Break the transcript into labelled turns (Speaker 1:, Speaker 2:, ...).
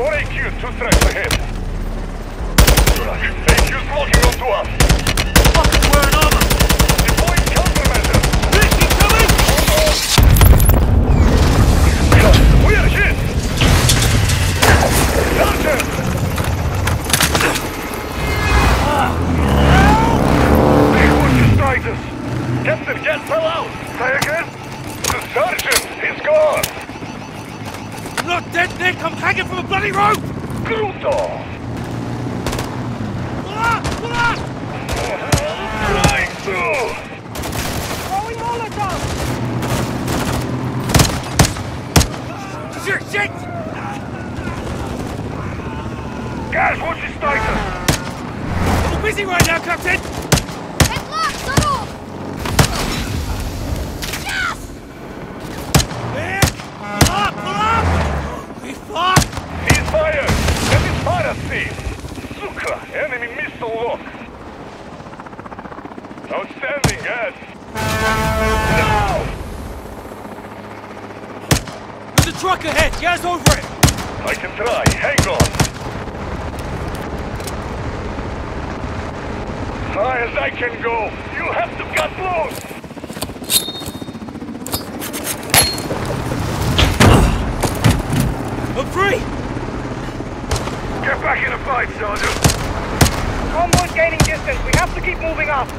Speaker 1: Four AQs, two strikes ahead. AQ's locking onto us.
Speaker 2: Fucking wearing armor!
Speaker 1: Deploying countermeasures.
Speaker 2: Rich, incoming!
Speaker 1: We are hit! Sergeant! Gaz fell out! Say again? The sergeant! He's gone!
Speaker 2: You're not Nick! I'm hanging from a bloody rope!
Speaker 1: Crudo!
Speaker 2: Pull up! Pull up!
Speaker 1: Flying through!
Speaker 3: Throwing Molotov!
Speaker 2: Shit, shit!
Speaker 1: Gaz, what's your status?
Speaker 2: I'm busy right now, Captain!
Speaker 3: Get locked, settle! Yes!
Speaker 2: Nick! Pull up! Pull up! We fucked!
Speaker 1: That is Piracy! Suka! Enemy missile lock! Outstanding, Gaz! No!
Speaker 2: There's a truck ahead! Gas over it!
Speaker 1: I can try. Hang on. High as I can go. You have to cut loose.
Speaker 2: I'm free!
Speaker 1: Fight, Sergeant.
Speaker 3: Convoy's gaining distance. We have to keep moving up.